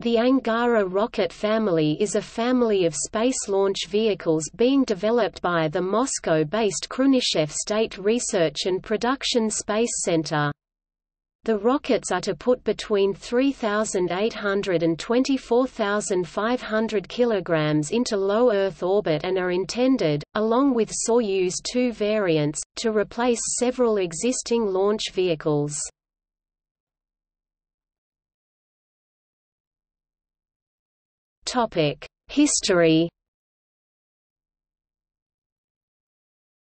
The Angara rocket family is a family of space launch vehicles being developed by the Moscow-based Khrunichev State Research and Production Space Center. The rockets are to put between 3,800 and 24,500 kg into low Earth orbit and are intended, along with Soyuz 2 variants, to replace several existing launch vehicles. History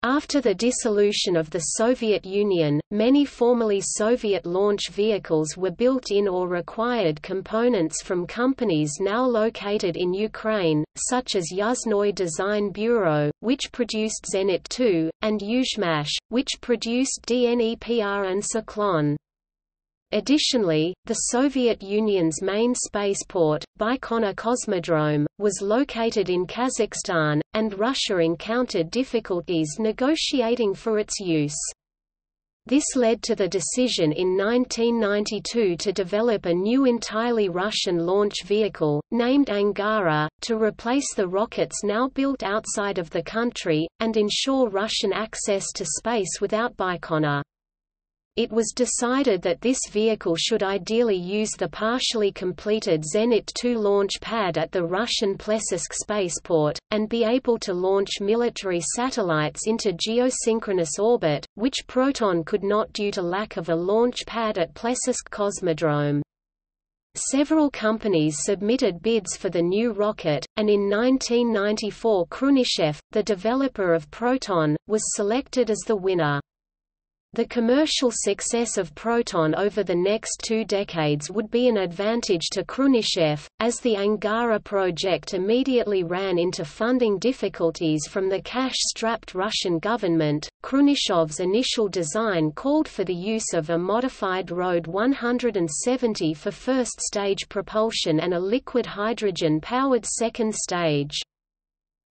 After the dissolution of the Soviet Union, many formerly Soviet launch vehicles were built in or required components from companies now located in Ukraine, such as Yuzhnoye Design Bureau, which produced Zenit 2, and Yuzhmash, which produced DNEPR and Cyclone. Additionally, the Soviet Union's main spaceport, Baikonur Cosmodrome, was located in Kazakhstan, and Russia encountered difficulties negotiating for its use. This led to the decision in 1992 to develop a new entirely Russian launch vehicle, named Angara, to replace the rockets now built outside of the country, and ensure Russian access to space without Baikonur it was decided that this vehicle should ideally use the partially completed Zenit 2 launch pad at the Russian Plesetsk spaceport, and be able to launch military satellites into geosynchronous orbit, which Proton could not due to lack of a launch pad at Plesetsk Cosmodrome. Several companies submitted bids for the new rocket, and in 1994 Khrunichev, the developer of Proton, was selected as the winner. The commercial success of Proton over the next two decades would be an advantage to Khrunichev, as the Angara project immediately ran into funding difficulties from the cash-strapped Russian government. Khrunichev's initial design called for the use of a modified RD 170 for first-stage propulsion and a liquid hydrogen-powered second stage.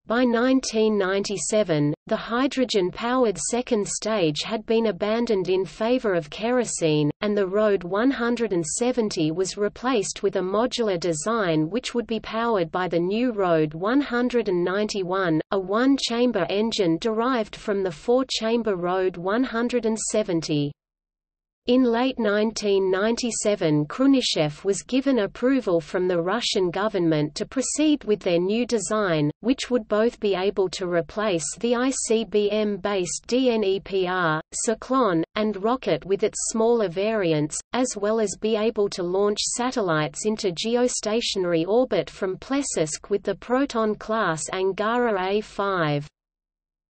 By 1997, the hydrogen-powered second stage had been abandoned in favor of kerosene, and the RD 170 was replaced with a modular design which would be powered by the new RD 191, a one-chamber engine derived from the four-chamber RD 170. In late 1997 Khrunichev was given approval from the Russian government to proceed with their new design, which would both be able to replace the ICBM-based DNEPR, Cyclone, and Rokot with its smaller variants, as well as be able to launch satellites into geostationary orbit from Plesetsk with the Proton-class Angara A-5.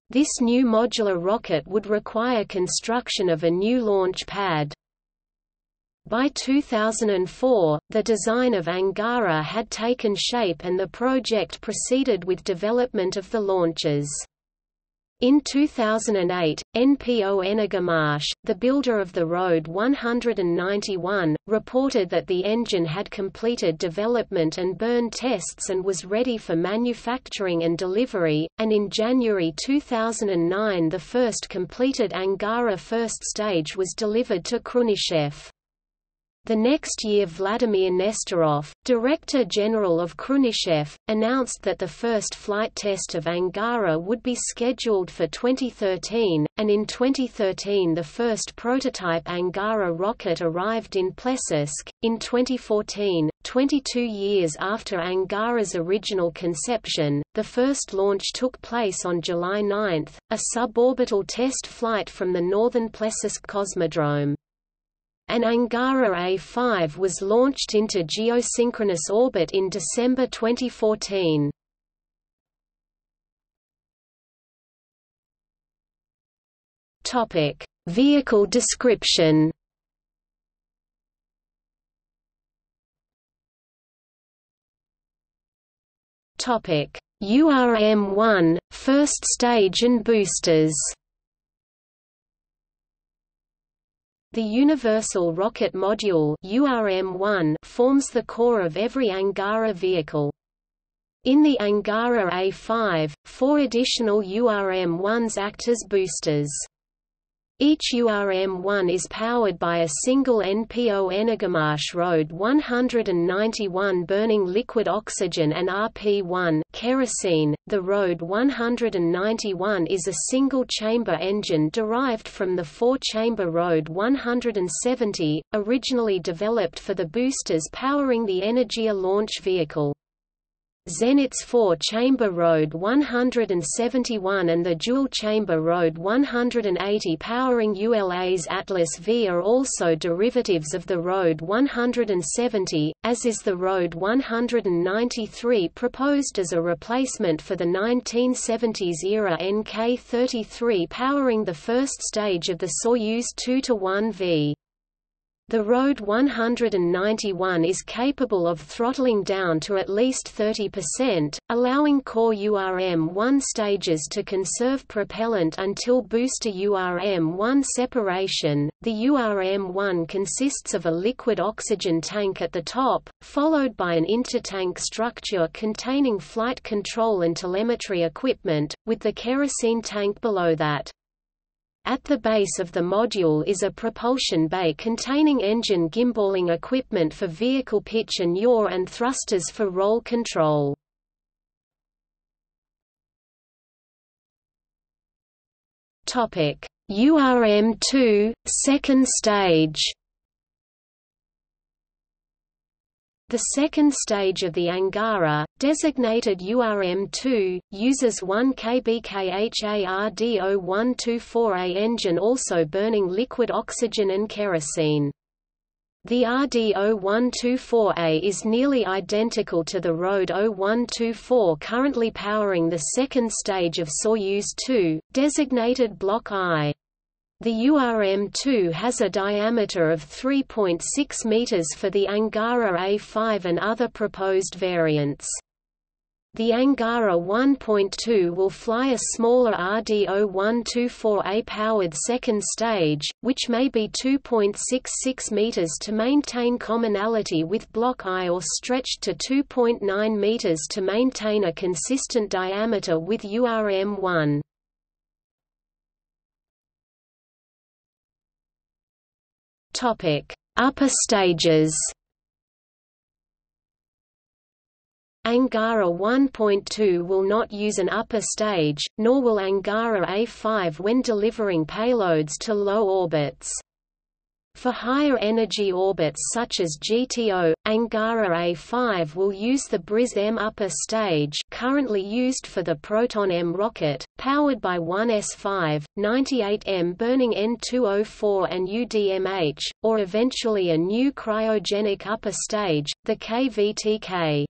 This new modular rocket would require construction of a new launch pad. By 2004, the design of Angara had taken shape and the project proceeded with development of the launches. In 2008, NPO Energomash, the builder of the RD 191, reported that the engine had completed development and burn tests and was ready for manufacturing and delivery, and in January 2009 the first completed Angara first stage was delivered to Khrunichev. The next year Vladimir Nesterov, Director General of Khrunichev, announced that the first flight test of Angara would be scheduled for 2013, and in 2013 the first prototype Angara rocket arrived in Plesetsk. In 2014, 22 years after Angara's original conception, the first launch took place on July 9, a suborbital test flight from the northern Plesetsk Cosmodrome. An Angara A5 was launched into geosynchronous orbit in December 2014. Topic: Vehicle description. Topic: URM-1 first stage and boosters. The Universal Rocket Module URM-1 forms the core of every Angara vehicle. In the Angara A5, four additional URM-1s act as boosters. Each URM-1 is powered by a single NPO Energomash RD 191 burning liquid oxygen and RP-1 kerosene. The RD 191 is a single-chamber engine derived from the four-chamber RD 170, originally developed for the boosters powering the Energia launch vehicle. Zenit's four-chamber RD 171 and the dual-chamber RD 180 powering ULA's Atlas V are also derivatives of the RD 170, as is the RD 193 proposed as a replacement for the 1970s-era NK-33 powering the first stage of the Soyuz 2-1V. The RD 191 is capable of throttling down to at least 30%, allowing core URM-1 stages to conserve propellant until booster URM-1 separation. The URM-1 consists of a liquid oxygen tank at the top, followed by an intertank structure containing flight control and telemetry equipment, with the kerosene tank below that. At the base of the module is a propulsion bay containing engine gimballing equipment for vehicle pitch and yaw and thrusters for roll control. URM-2, second stage The second stage of the Angara, designated URM-2, uses 1 kBkHARD0124A engine also burning liquid oxygen and kerosene. The RD0124A is nearly identical to the RD 0124 currently powering the second stage of Soyuz 2, designated Block I. The URM-2 has a diameter of 3.6 meters for the Angara A5 and other proposed variants. The Angara 1.2 will fly a smaller RD0124A powered second stage, which may be 2.66 meters to maintain commonality with Block I or stretched to 2.9 meters to maintain a consistent diameter with URM-1. Topic: Upper stages. Angara 1.2 will not use an upper stage, nor will Angara A5 when delivering payloads to low orbits. For higher energy orbits such as GTO, Angara A5 will use the Briz M upper stage currently used for the Proton M rocket, powered by 1S5, 98M burning N2O4 and UDMH, or eventually a new cryogenic upper stage, the KVTK.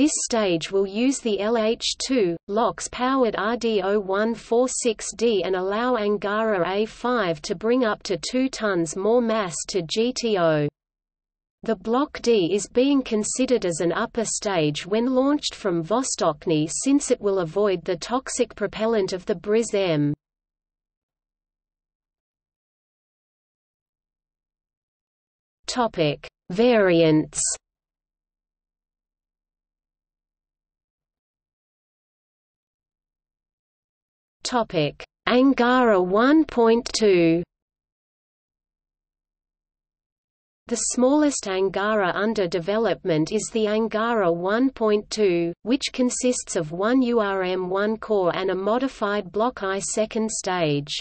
This stage will use the LH2, LOX-powered RD0146D and allow Angara A5 to bring up to 2 tons more mass to GTO. The Block D is being considered as an upper stage when launched from Vostochny since it will avoid the toxic propellant of the Briz M. Variants Topic: Angara 1.2 The smallest Angara under development is the Angara 1.2, which consists of one URM-1 core and a modified Block I second stage.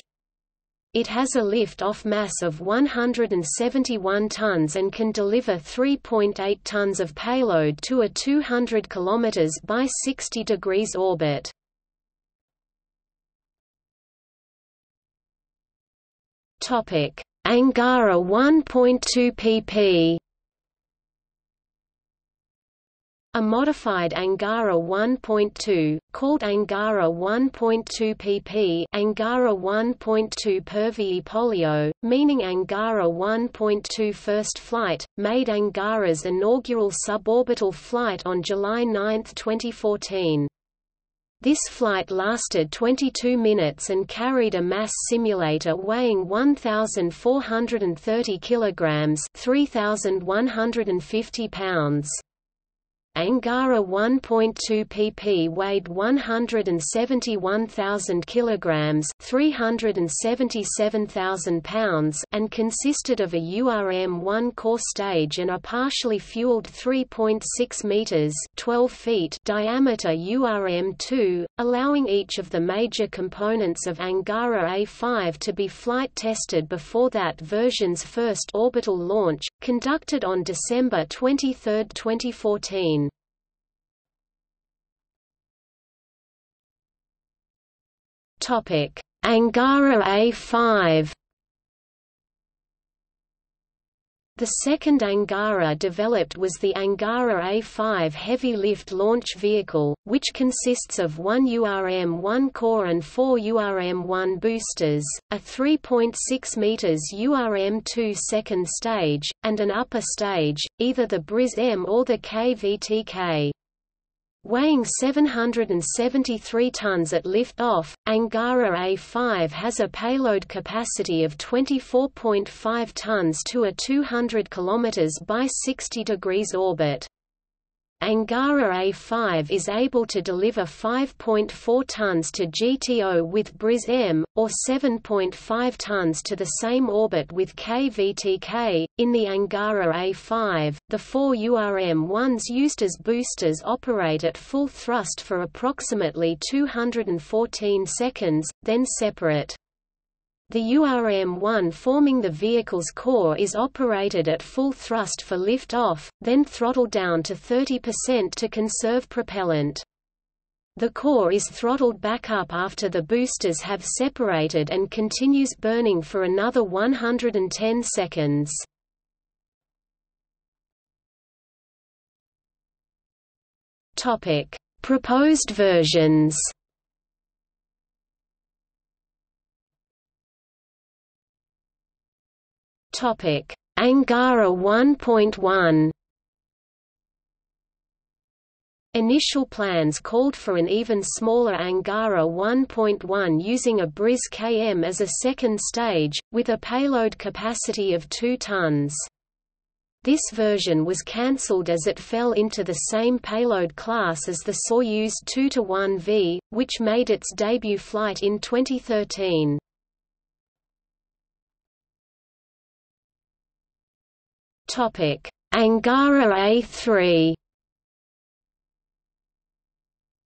It has a lift-off mass of 171 tons and can deliver 3.8 tons of payload to a 200 km by 60 degrees orbit. Topic: Angara 1.2 pp. A modified Angara 1.2, called Angara 1.2 pp Angara 1.2 Pervyy Polyot, meaning Angara 1.2 first flight, made Angara's inaugural suborbital flight on July 9, 2014. This flight lasted 22 minutes and carried a mass simulator weighing 1,430 kilograms (3,150 pounds). Angara 1.2 pp weighed 171,000 kilograms, 377,000 pounds, and consisted of a URM-1 core stage and a partially fueled 3.6 meters, 12 feet diameter URM-2, allowing each of the major components of Angara A5 to be flight tested before that version's first orbital launch, conducted on December 23, 2014. Topic: Angara A5. The second Angara developed was the Angara A5 heavy lift launch vehicle, which consists of one URM-1 core and four URM-1 boosters, a 3.6 meters URM-2 second stage, and an upper stage, either the Briz-M or the KVTK. Weighing 773 tons at liftoff, Angara A5 has a payload capacity of 24.5 tons to a 200 km by 60 degrees orbit. Angara A5 is able to deliver 5.4 tons to GTO with Briz-M, or 7.5 tons to the same orbit with KVTK. In the Angara A5, the four URM-1s used as boosters operate at full thrust for approximately 214 seconds, then separate. The URM-1 forming the vehicle's core is operated at full thrust for lift-off, then throttled down to 30% to conserve propellant. The core is throttled back up after the boosters have separated and continues burning for another 110 seconds. Proposed versions Topic: Angara 1.1 Initial plans called for an even smaller Angara 1.1 using a Briz KM as a second stage, with a payload capacity of 2 tons. This version was cancelled as it fell into the same payload class as the Soyuz 2-1V, which made its debut flight in 2013. Topic: Angara A3.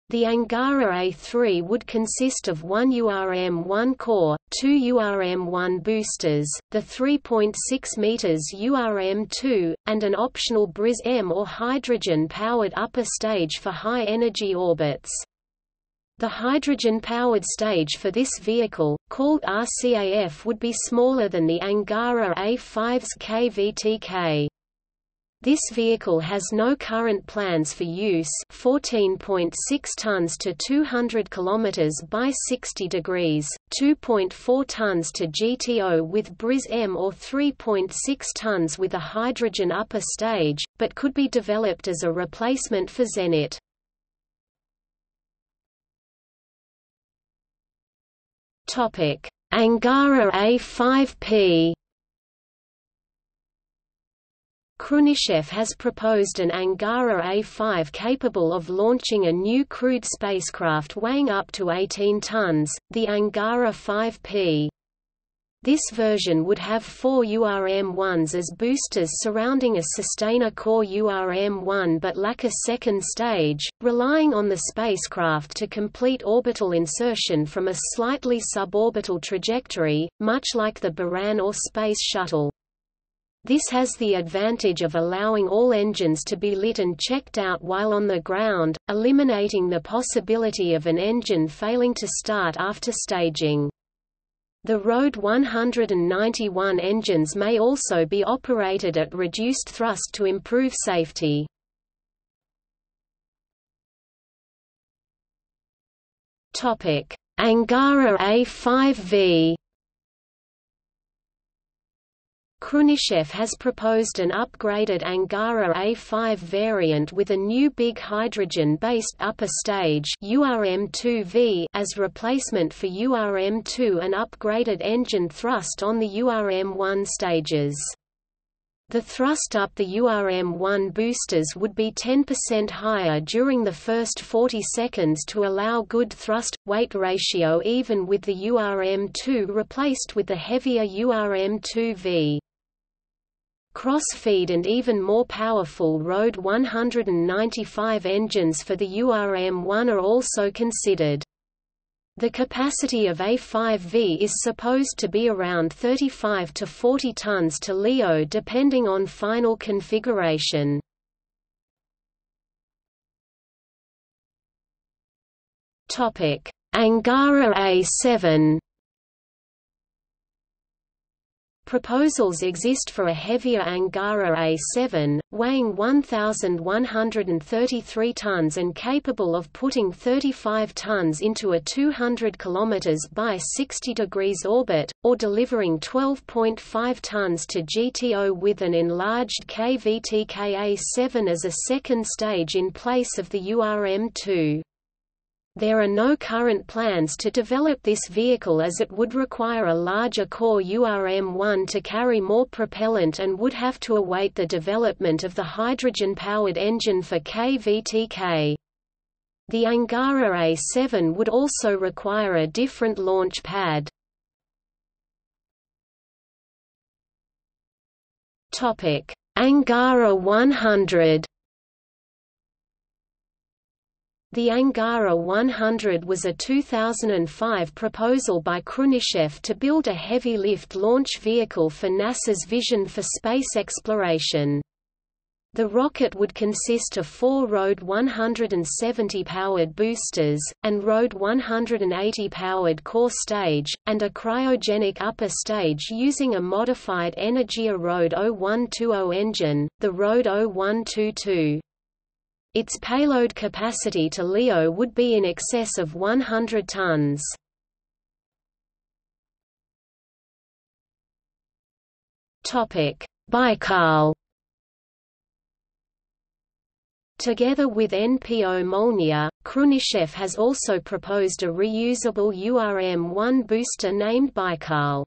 The Angara A3 would consist of one URM-1 core, two URM-1 boosters, the 3.6 meters URM-2, and an optional Briz-M or hydrogen-powered upper stage for high-energy orbits. The hydrogen-powered stage for this vehicle, called RCAF would be smaller than the Angara A5's KVTK. This vehicle has no current plans for use 14.6 tons to 200 km by 60 degrees, 2.4 tons to GTO with Briz-M or 3.6 tons with a hydrogen upper stage, but could be developed as a replacement for Zenit. Topic: Angara A5P. Khrunichev has proposed an Angara A5 capable of launching a new crewed spacecraft weighing up to 18 tons, the Angara 5P. This version would have four URM-1s as boosters surrounding a sustainer core URM-1 but lack a second stage, relying on the spacecraft to complete orbital insertion from a slightly suborbital trajectory, much like the Buran or Space Shuttle. This has the advantage of allowing all engines to be lit and checked out while on the ground, eliminating the possibility of an engine failing to start after staging. The RD 191 engines may also be operated at reduced thrust to improve safety. Angara A5V Khrunichev has proposed an upgraded Angara A5 variant with a new big hydrogen-based upper stage URM-2V as replacement for URM-2 and upgraded engine thrust on the URM-1 stages. The thrust up the URM-1 boosters would be 10% higher during the first 40 seconds to allow good thrust-weight ratio even with the URM-2 replaced with the heavier URM-2V. Cross-feed and even more powerful RD 195 engines for the URM-1 are also considered. The capacity of A5V is supposed to be around 35 to 40 tons to LEO depending on final configuration. Angara A7 Proposals exist for a heavier Angara A7, weighing 1,133 tons and capable of putting 35 tons into a 200 km by 60 degrees orbit, or delivering 12.5 tons to GTO with an enlarged KVTK A7 as a second stage in place of the URM-2. There are no current plans to develop this vehicle as it would require a larger core URM-1 to carry more propellant and would have to await the development of the hydrogen-powered engine for KVTK. The Angara A7 would also require a different launch pad. Angara 100 The Angara 100 was a 2005 proposal by Khrunichev to build a heavy-lift launch vehicle for NASA's Vision for Space Exploration. The rocket would consist of four RD 170-powered boosters, and RD 180-powered core stage, and a cryogenic upper stage using a modified Energia RD 0120 engine, the RD 0122. Its payload capacity to LEO would be in excess of 100 tons. Baikal Together with NPO Molniya, Khrunichev has also proposed a reusable URM-1 booster named Baikal.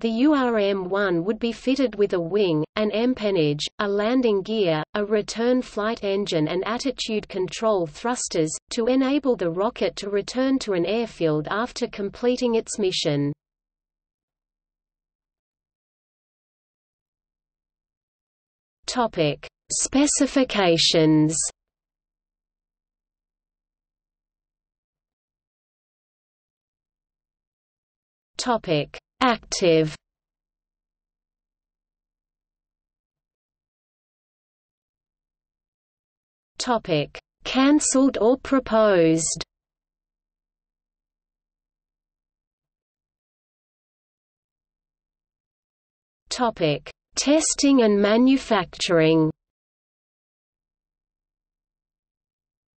The URM-1 would be fitted with a wing, an empennage, a landing gear, a return flight engine and attitude control thrusters, to enable the rocket to return to an airfield after completing its mission. Specifications Topic Active Topic: Cancelled or proposed. Topic: Testing and manufacturing.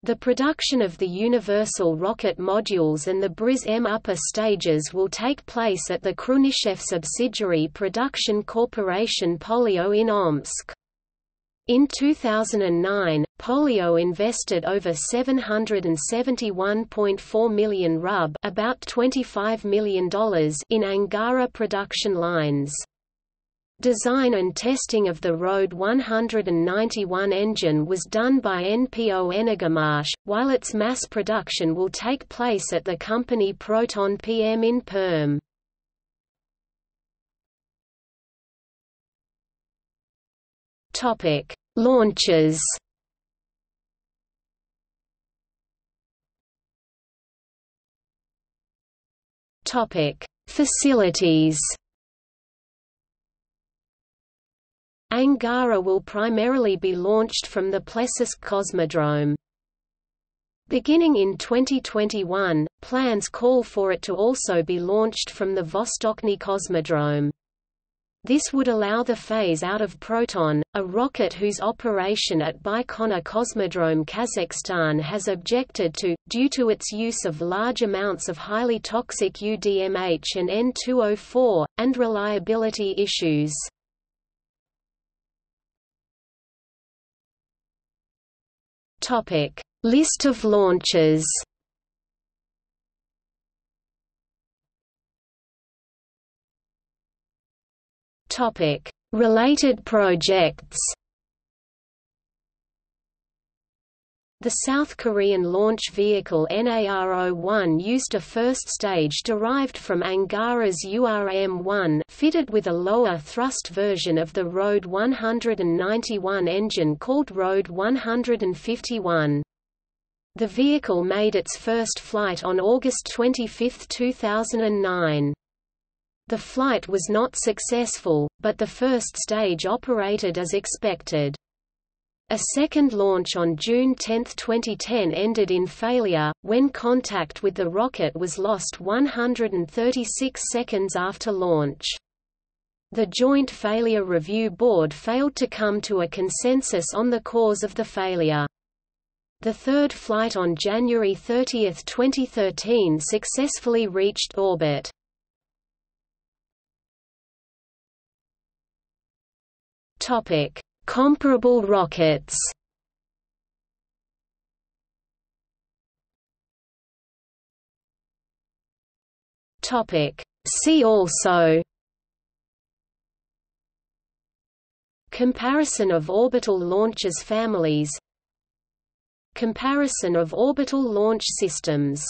The production of the Universal Rocket modules and the Briz-M upper stages will take place at the Khrunichev subsidiary Production Corporation Polyot in Omsk. In 2009, Polyot invested over 771.4 million rub about $25 million in Angara production lines. Design and testing of the RD 191 engine was done by NPO Energomash, while its mass production will take place at the company Proton PM in Perm. Topic: Launches. Topic: Facilities. Angara will primarily be launched from the Plesetsk Cosmodrome. Beginning in 2021, plans call for it to also be launched from the Vostochny Cosmodrome. This would allow the phase out of Proton, a rocket whose operation at Baikonur Cosmodrome Kazakhstan has objected to, due to its use of large amounts of highly toxic UDMH and N2O4, and reliability issues. Topic: List of launches. Topic: Related projects The South Korean launch vehicle NARO-1 used a first stage derived from Angara's URM-1 fitted with a lower thrust version of the RD 191 engine called RD 151. The vehicle made its first flight on August 25, 2009. The flight was not successful, but the first stage operated as expected. A second launch on June 10, 2010 ended in failure, when contact with the rocket was lost 136 seconds after launch. The Joint Failure Review Board failed to come to a consensus on the cause of the failure. The third flight on January 30, 2013 successfully reached orbit. Topic: Comparable rockets. Topic: See also. Comparison of orbital launches families. Comparison of orbital launch systems